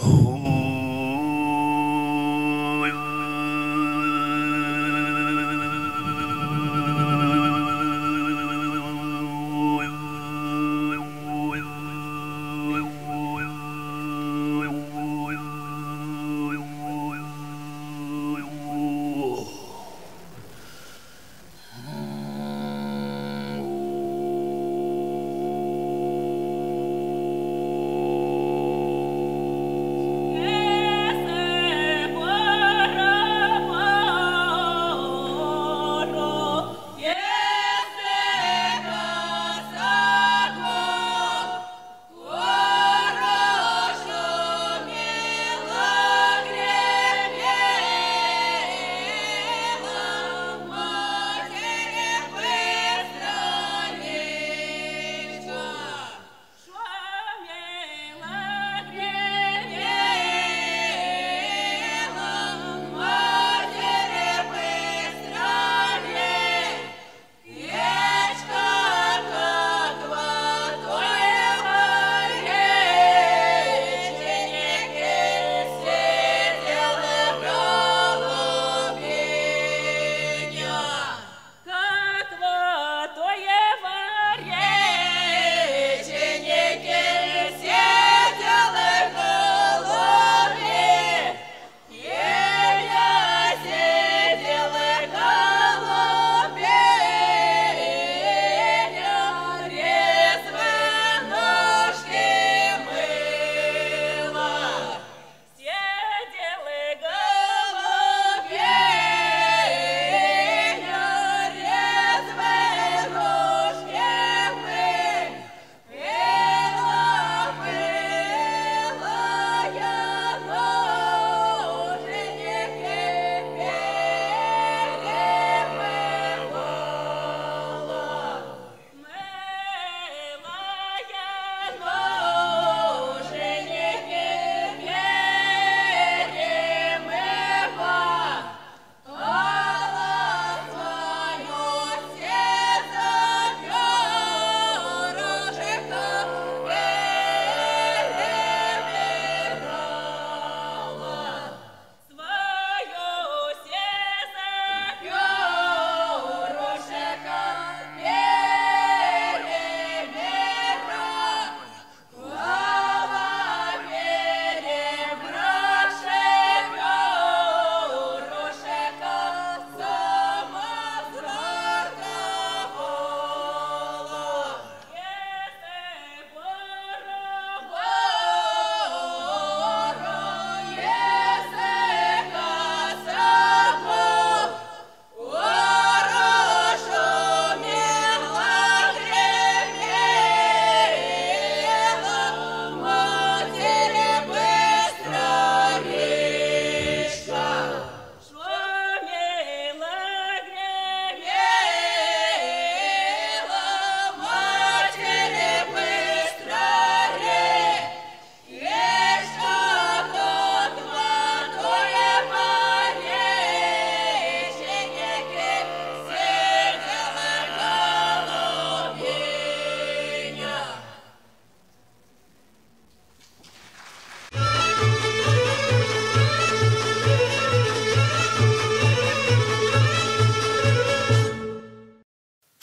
Ooh.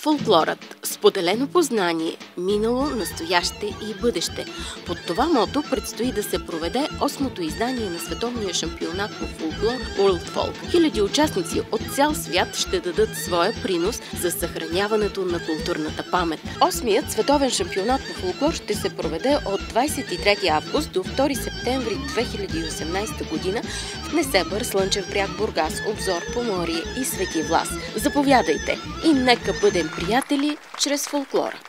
Фолклорът – споделено познание, минало, настояще и бъдеще. Под това мото предстои да се проведе осмото издание на световния шампионат по фолклор World Folk. Хиляди участници от цял свят ще дадат своя принос за съхраняването на културната памет. Осмият световен шампионат по фолклор ще се проведе от 23 август до 2 септември 2018 година в Несебър, Слънчев бряг, Бургас, Обзор, Поморие и Свети Влас. Заповядайте и нека бъдем приятели чрез фолклора.